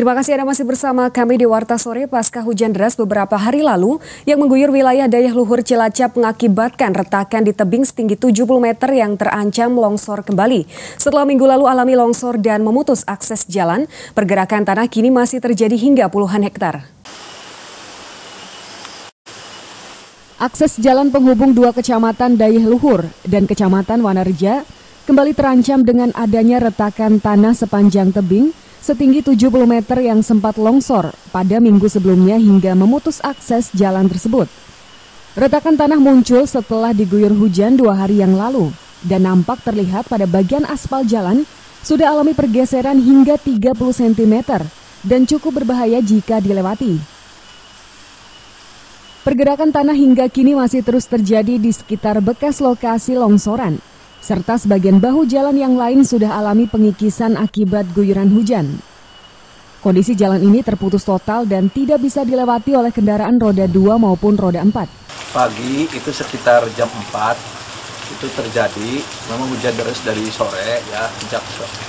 Terima kasih Anda masih bersama kami di Warta Sore pasca hujan deras beberapa hari lalu yang mengguyur wilayah daya luhur Cilacap mengakibatkan retakan di tebing setinggi 70 meter yang terancam longsor kembali. Setelah minggu lalu alami longsor dan memutus akses jalan, pergerakan tanah kini masih terjadi hingga puluhan hektar. Akses jalan penghubung dua kecamatan Dayeh Luhur dan kecamatan Wanareja kembali terancam dengan adanya retakan tanah sepanjang tebing setinggi 70 meter yang sempat longsor pada minggu sebelumnya hingga memutus akses jalan tersebut. Retakan tanah muncul setelah diguyur hujan dua hari yang lalu dan nampak terlihat pada bagian aspal jalan sudah alami pergeseran hingga 30 cm dan cukup berbahaya jika dilewati. Pergerakan tanah hingga kini masih terus terjadi di sekitar bekas lokasi longsoran serta sebagian bahu jalan yang lain sudah alami pengikisan akibat guyuran hujan. Kondisi jalan ini terputus total dan tidak bisa dilewati oleh kendaraan roda 2 maupun roda 4. Pagi itu sekitar jam 4 itu terjadi, memang hujan deras dari sore ya, sejak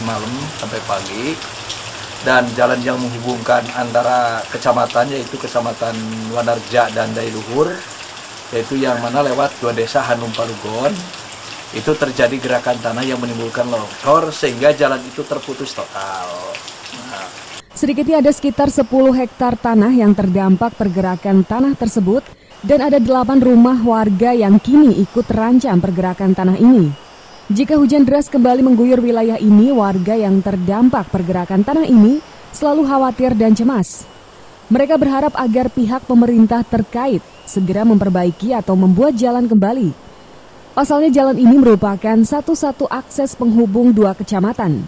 malam sampai pagi. Dan jalan yang menghubungkan antara kecamatan yaitu kecamatan Wanarja dan Dailuhur, yaitu yang mana lewat dua desa Hanum Palugon, itu terjadi gerakan tanah yang menimbulkan longsor sehingga jalan itu terputus total. Nah. Sedikitnya ada sekitar 10 hektar tanah yang terdampak pergerakan tanah tersebut dan ada 8 rumah warga yang kini ikut terancam pergerakan tanah ini. Jika hujan deras kembali mengguyur wilayah ini, warga yang terdampak pergerakan tanah ini selalu khawatir dan cemas. Mereka berharap agar pihak pemerintah terkait segera memperbaiki atau membuat jalan kembali Pasalnya jalan ini merupakan satu-satu akses penghubung dua kecamatan.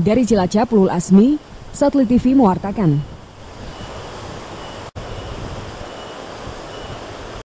Dari Cilacap, Lul Asmi, Satelit TV mewartakan.